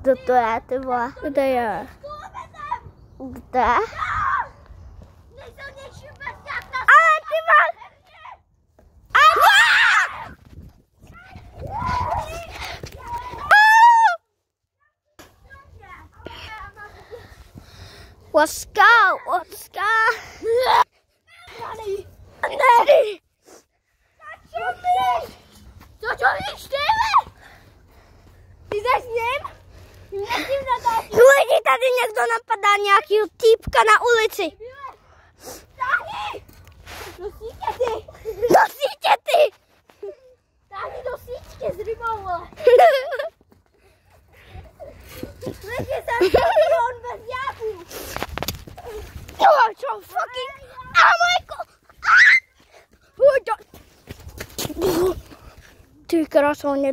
Doktoráty volá. Kde je? Kde? Ale ty máš... Let's go! Let's go! Daddy! Daddy! Zatrzymaj! Lidi, tady někdo napadá nějakýho týpka na ulici. Táhni! Do sítě, ty! Do sítě ty! Táhni do sítě s rybou, vole. Lidi, jsem milion bezďáků. Jo, čo fucking... Oh my god! Ah! Ty krásou mě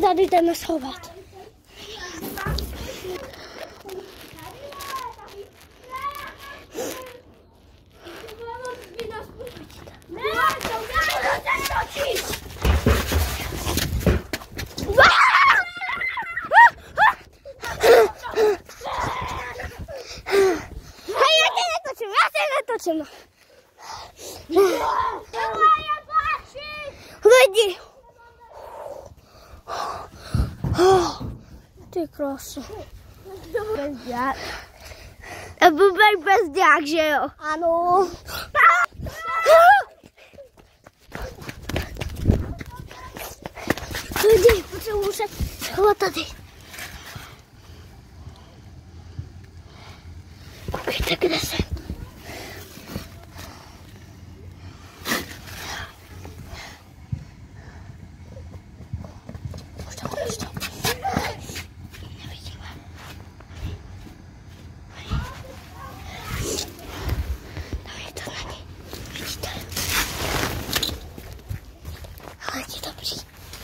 Wtedy idziemy schować. Chodź. Chodź. Ty krásu. Bezďák. Bubek bezďák, že jo? Ano. Lidi, potřebuji se schovat tady. Koukejte, kde jsem.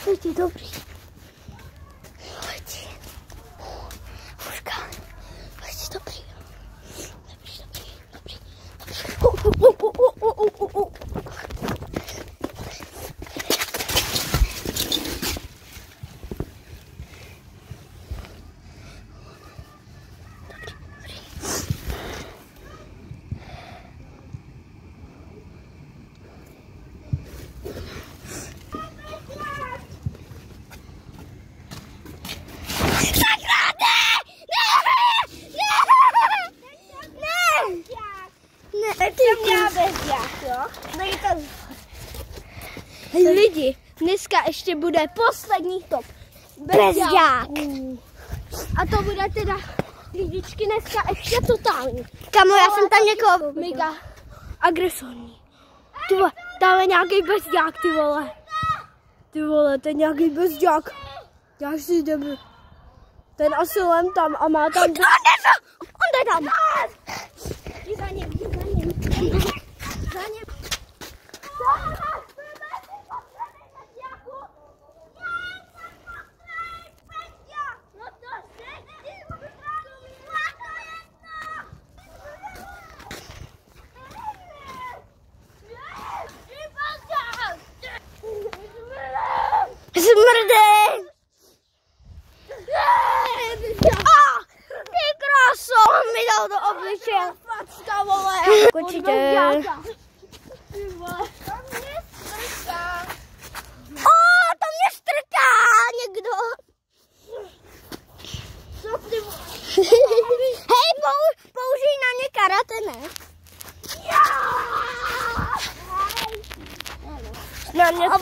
Добрый день. Ne! Ne! Ne! Ne! Lidi, dneska ještě bude poslední top. Bezďák. A to bude teda lidičky dneska ještě totální. Kamo, já jsem tam někoho Mega. agresivní. Ty vole, tam je nějaký bezďák, ty vole. Ty vole, to je nějaký bezďák. Já si jdem. Dein er også rundt om, om Adam. Under dem! Vi Und hjem, vi kan hjem. Vi dal do obličeje. Facka, vole. Určitě. O, to mě strká někdo. Hej, pou, použij na mě karate, ne? Na mě A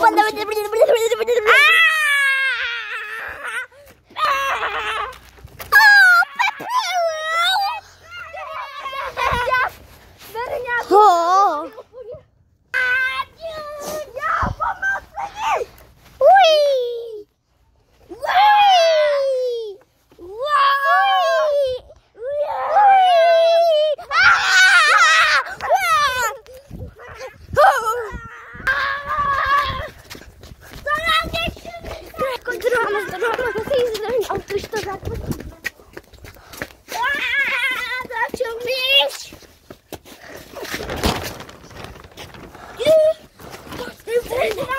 Augusta já tá aqui. Ah, got you, bitch! You got me,